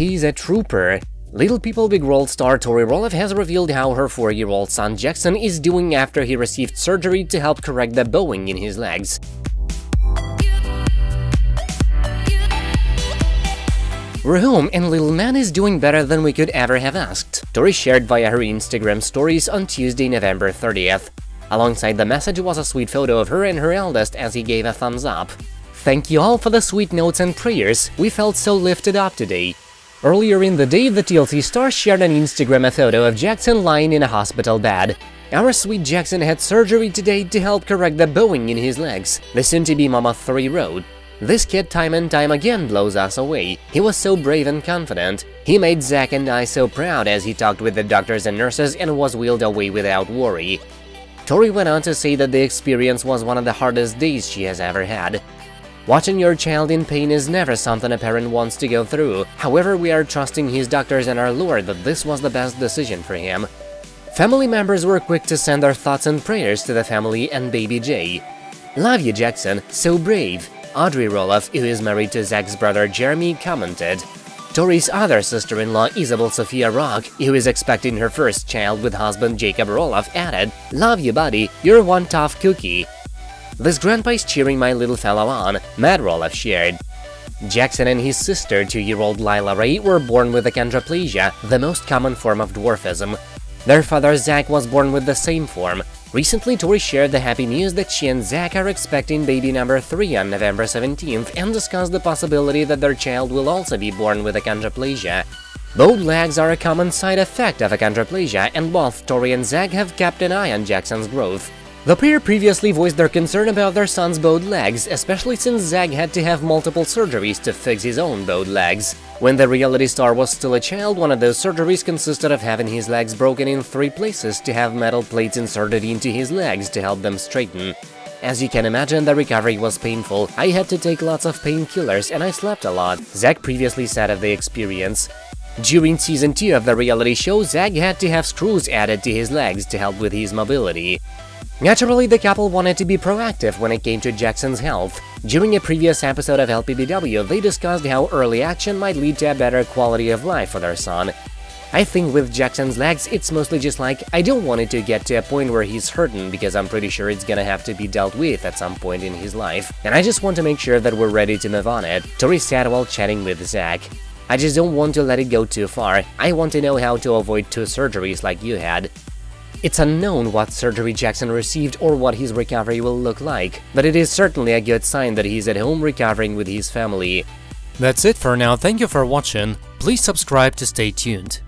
He's a trooper. Little People Big World star Tori Roloff has revealed how her 4-year-old son Jackson is doing after he received surgery to help correct the bowing in his legs. We're home and little man is doing better than we could ever have asked, Tori shared via her Instagram stories on Tuesday, November 30th. Alongside the message was a sweet photo of her and her eldest as he gave a thumbs up. Thank you all for the sweet notes and prayers, we felt so lifted up today. Earlier in the day, the TLC star shared on Instagram a photo of Jackson lying in a hospital bed. Our sweet Jackson had surgery today to help correct the bowing in his legs, the soon-to-be Mama 3 wrote. This kid time and time again blows us away. He was so brave and confident. He made Zach and I so proud as he talked with the doctors and nurses and was wheeled away without worry. Tori went on to say that the experience was one of the hardest days she has ever had. Watching your child in pain is never something a parent wants to go through, however we are trusting his doctors and our Lord that this was the best decision for him. Family members were quick to send their thoughts and prayers to the family and baby Jay. Love you Jackson, so brave, Audrey Roloff, who is married to Zach's brother Jeremy, commented. Tori's other sister-in-law, Isabel Sophia Rock, who is expecting her first child with husband Jacob Roloff, added, Love you buddy, you're one tough cookie. This grandpa is cheering my little fellow on, Matt Roloff shared. Jackson and his sister, two-year-old Lilah Ray, were born with achondroplasia, the most common form of dwarfism. Their father Zach was born with the same form. Recently, Tori shared the happy news that she and Zach are expecting baby number 3 on November 17th and discussed the possibility that their child will also be born with achondroplasia. Bowed legs are a common side effect of achondroplasia, and both Tori and Zach have kept an eye on Jackson's growth. The pair previously voiced their concern about their son's bowed legs, especially since Zach had to have multiple surgeries to fix his own bowed legs. When the reality star was still a child, one of those surgeries consisted of having his legs broken in three places to have metal plates inserted into his legs to help them straighten. As you can imagine, the recovery was painful. I had to take lots of painkillers and I slept a lot, Zach previously said of the experience. During season 2 of the reality show, Zach had to have screws added to his legs to help with his mobility. Naturally, the couple wanted to be proactive when it came to Jackson's health. During a previous episode of LPBW, they discussed how early action might lead to a better quality of life for their son. I think with Jackson's legs, it's mostly just like, I don't want it to get to a point where he's hurting because I'm pretty sure it's gonna have to be dealt with at some point in his life, and I just want to make sure that we're ready to move on it, Tori said while chatting with Zach. I just don't want to let it go too far, I want to know how to avoid two surgeries like you had. It's unknown what surgery Jackson received or what his recovery will look like, but it is certainly a good sign that he's at home recovering with his family. That's it for now, thank you for watching, please subscribe to stay tuned.